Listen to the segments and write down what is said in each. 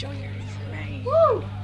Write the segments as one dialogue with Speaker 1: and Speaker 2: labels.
Speaker 1: Joyous Rain.
Speaker 2: Thank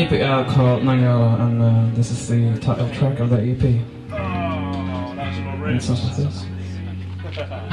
Speaker 3: EP uh, called Nangilima, and uh, this is the title track of the EP.
Speaker 1: Oh.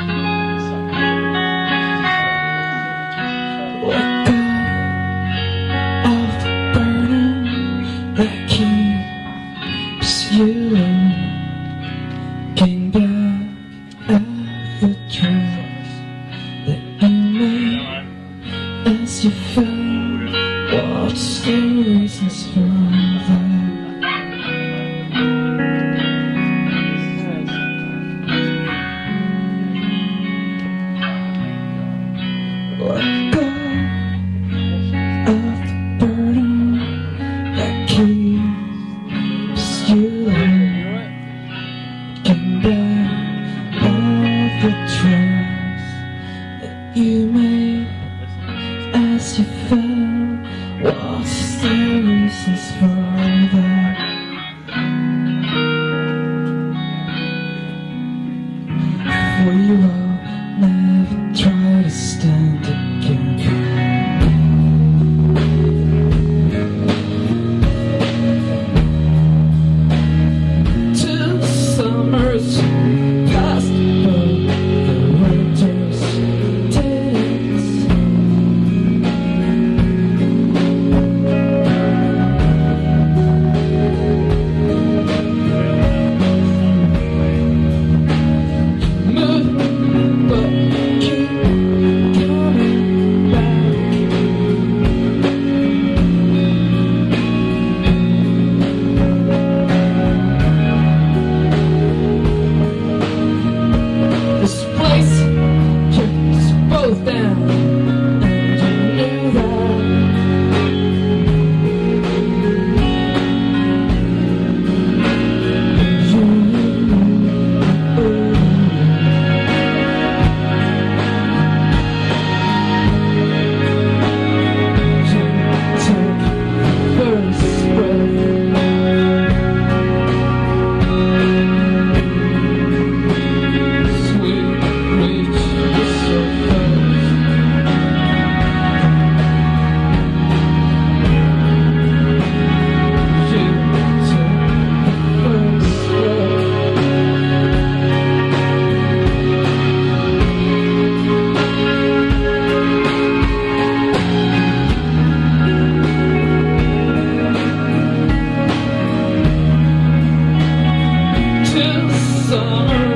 Speaker 1: summer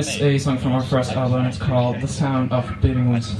Speaker 1: is a song from our first album. It's called "The Sound of Beating Wings."